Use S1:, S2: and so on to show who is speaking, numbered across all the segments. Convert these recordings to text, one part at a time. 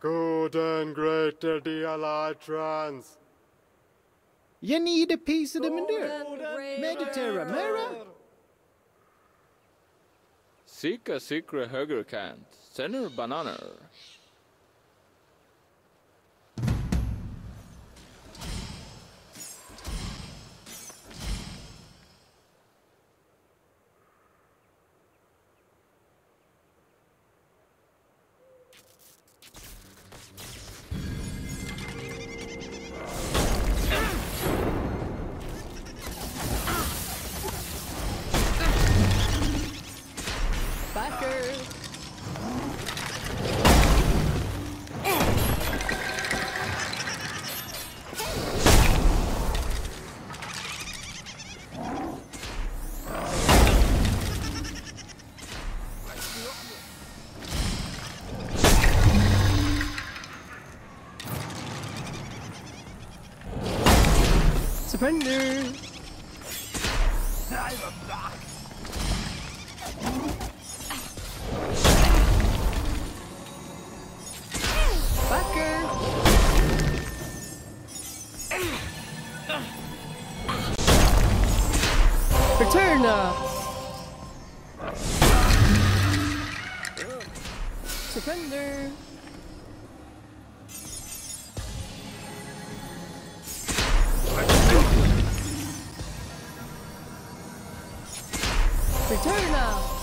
S1: Guten great the Alatrans.
S2: You need a piece of the mandir, Meditera Mera.
S3: Sika Sikra Hugger Cant, Senor
S4: Banana.
S2: 100.
S4: Backer.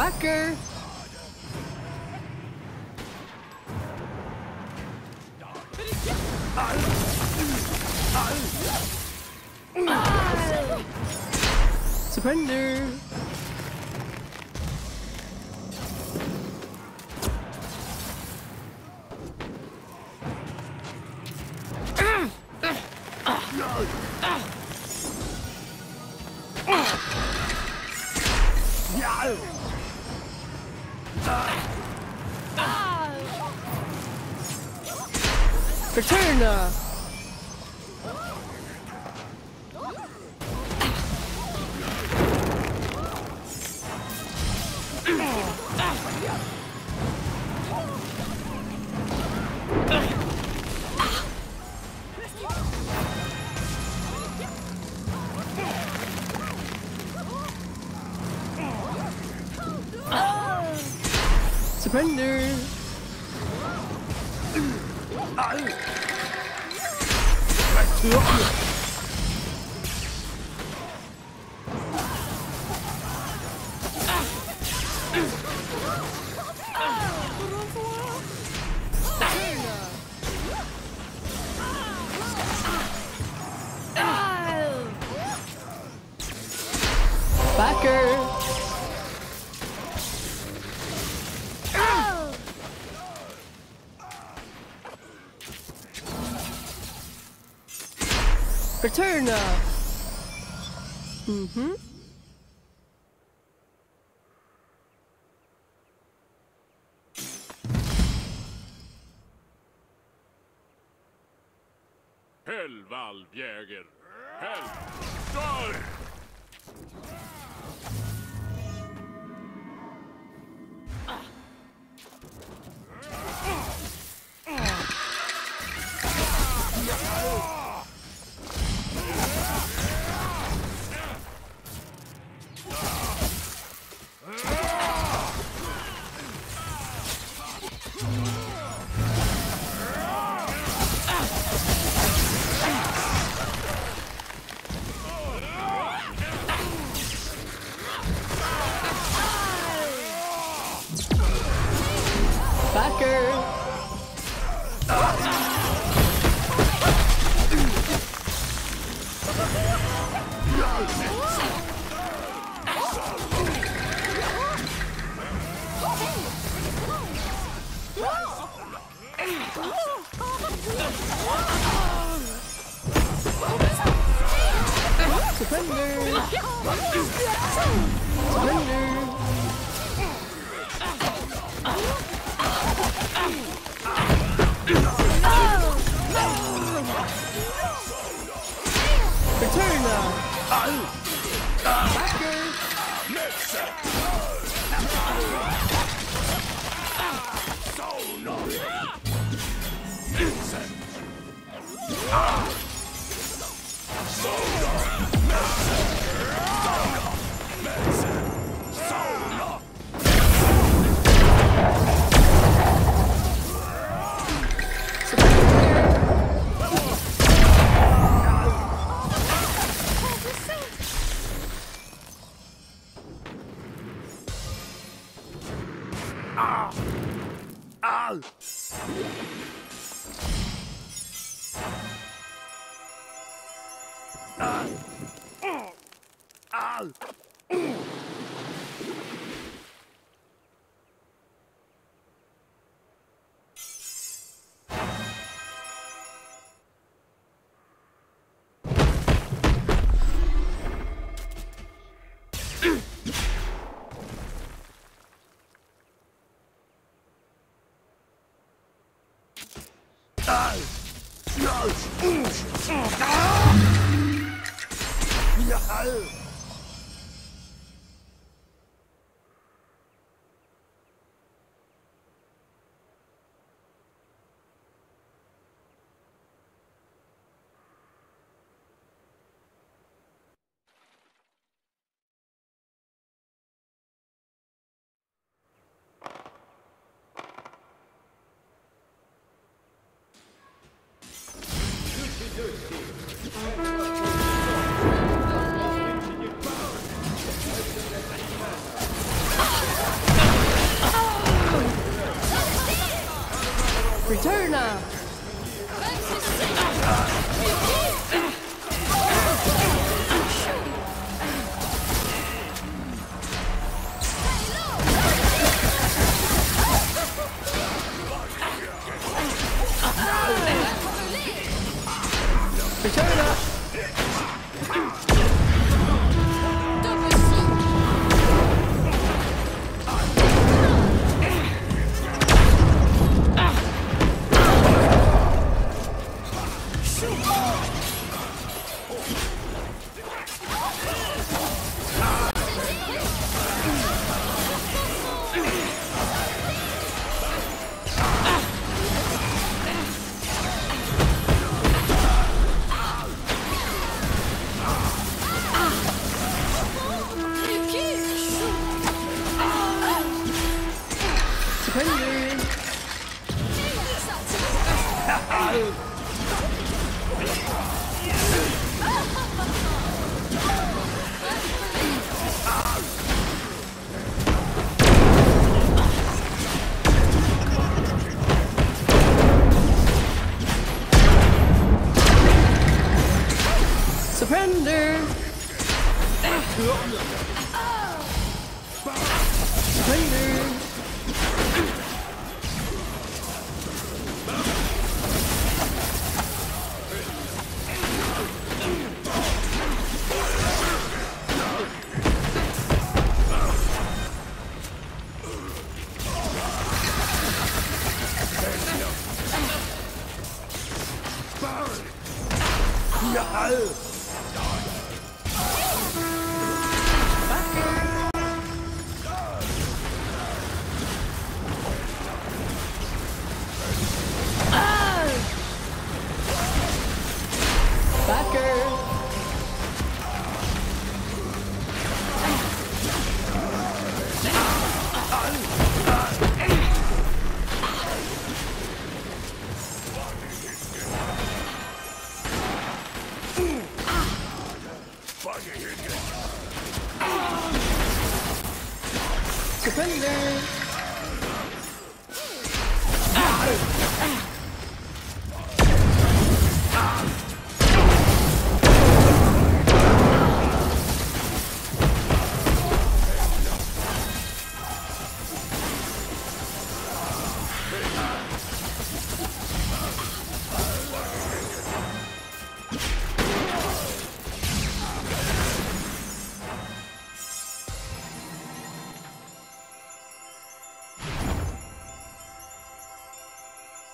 S2: Backer. Surrender. Surrender!
S4: Helvalv,
S5: jäger! Helv!
S4: Dörr! 買うよし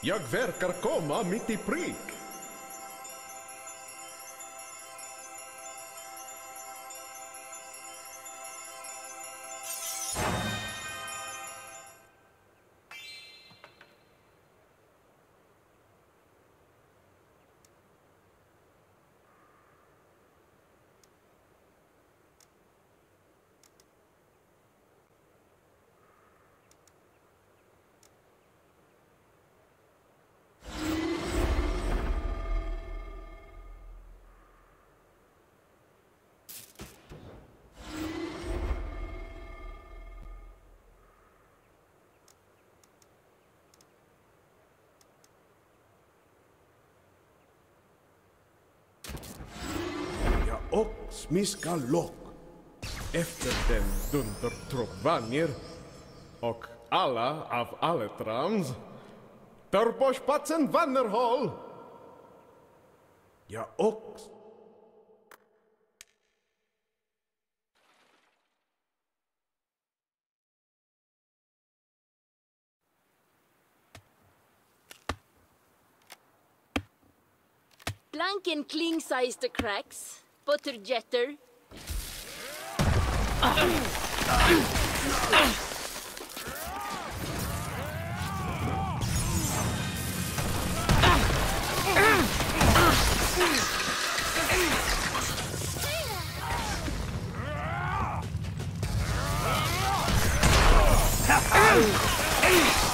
S6: Jag verkar komma mitt i prick. Ja, och smiska lock. Efter den dundertrupp Vanjer och alla av Aletrans tar på spatsen Vannerhåll. Ja, och
S7: Blanken kling size the cracks. Butterjetter.
S4: Returna.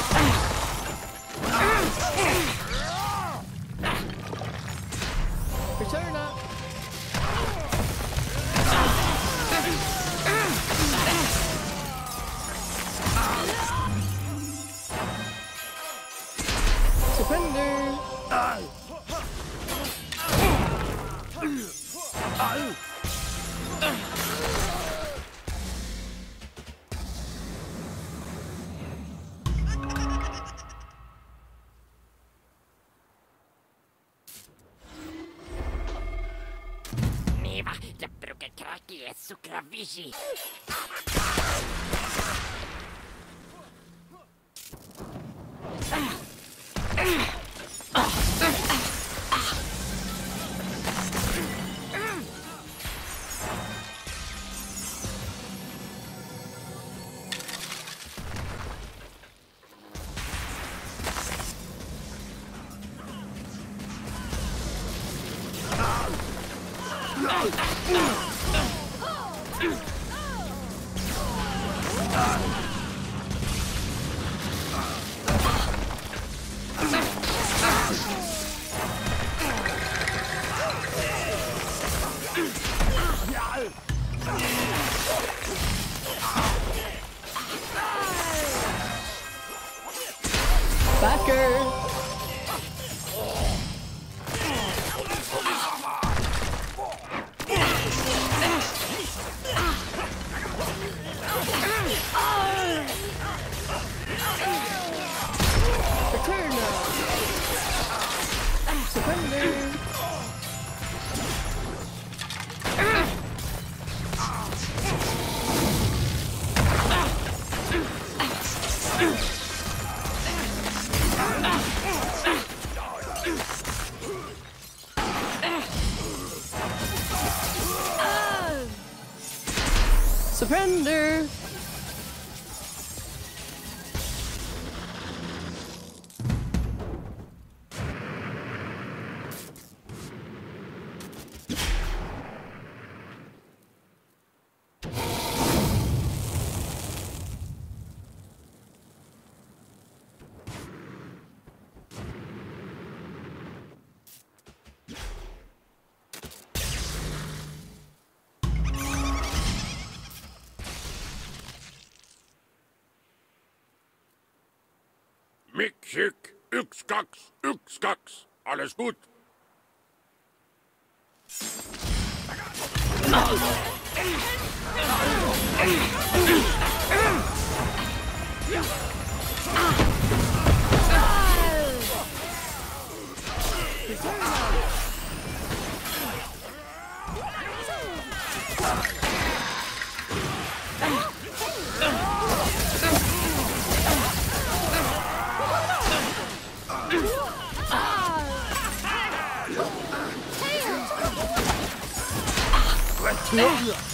S5: Schick, Yxgax, Yxgax. Alles gut.
S4: Ja. 哎呦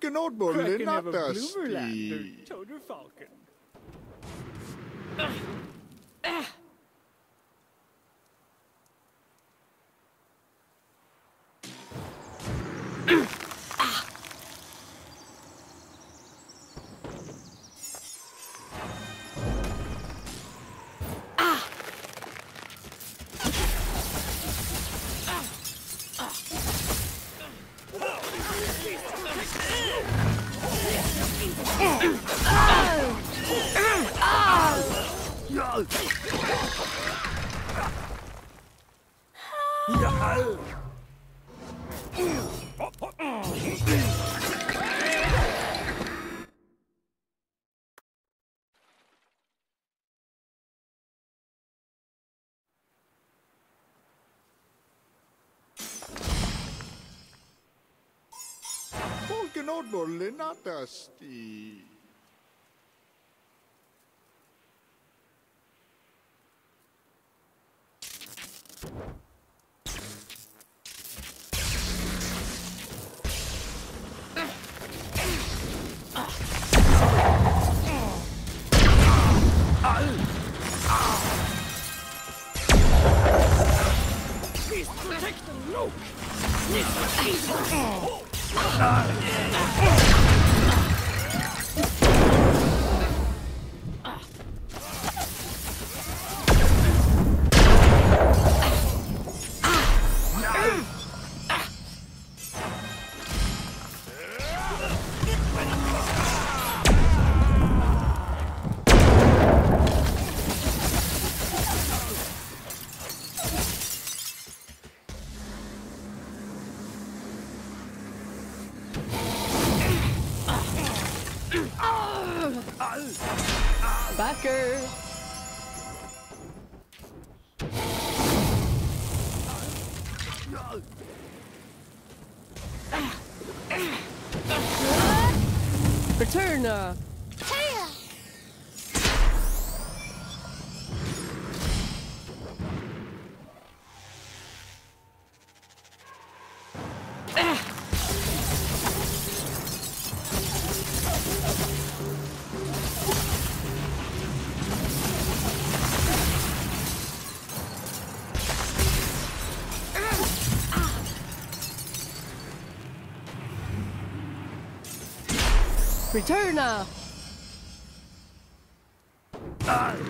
S8: Polken Oddball
S9: Kraken
S8: är
S9: of a
S8: nattast
S9: Bloomerlander,
S8: i...
S9: Toad or Falcon.
S8: Polken Backer. Return. Nattast i...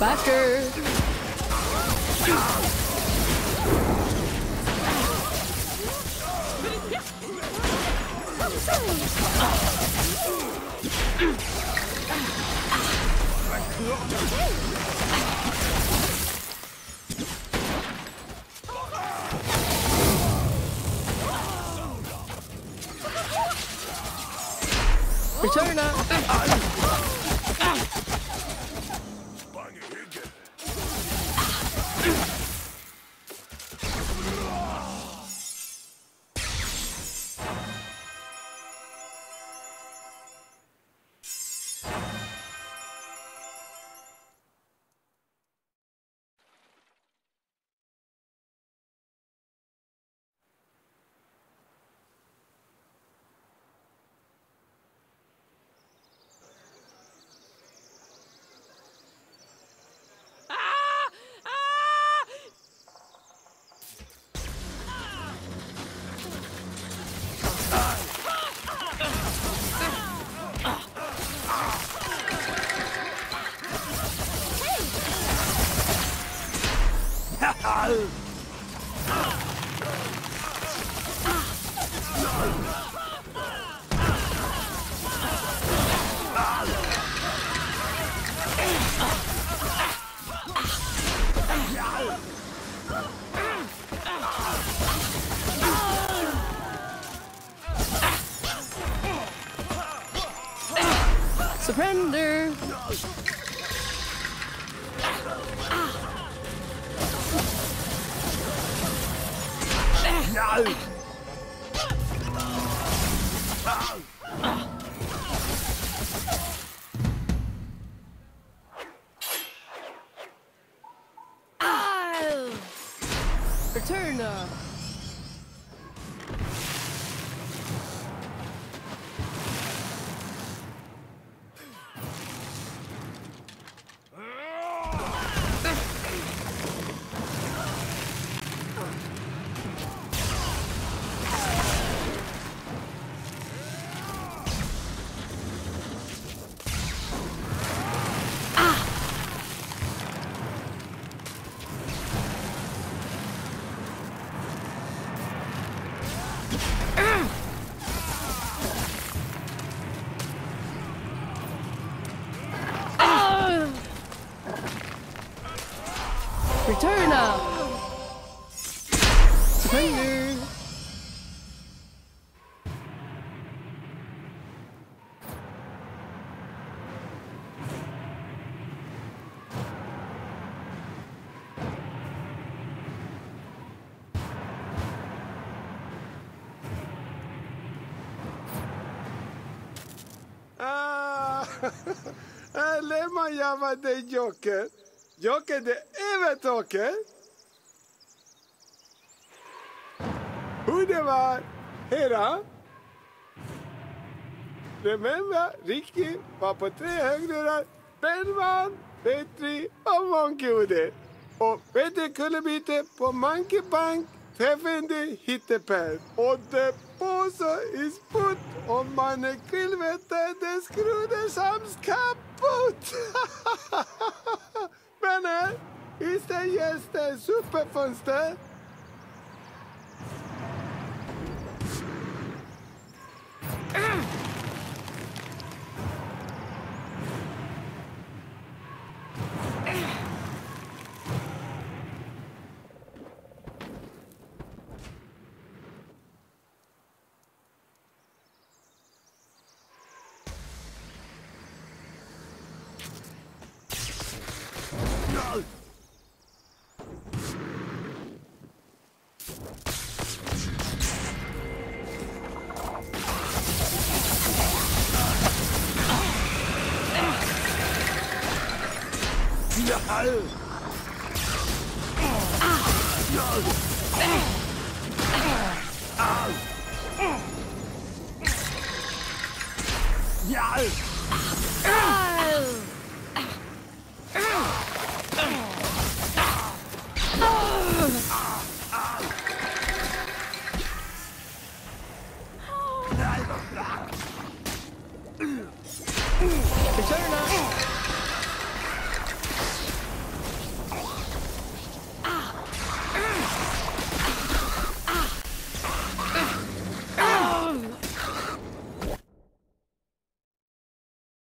S4: Buster! chơi nè. À, ừ. Surrender. Returna. Returna. Surrender.
S1: Ah, Lema llama de Joker. Joker de huvudet, Åke? Underbar! Hera! Remember, Ricky var på tre högdörrar. Bellman, Petri och Monkeywoody. Och Peter Kullerbyte på Monkey Bank träffade Hittepär. Och det påse i spott och mannen Kvillvätter den skrodde sams kaputt. Vänner! Ist das jetzt der
S4: Superfunster? Yeah!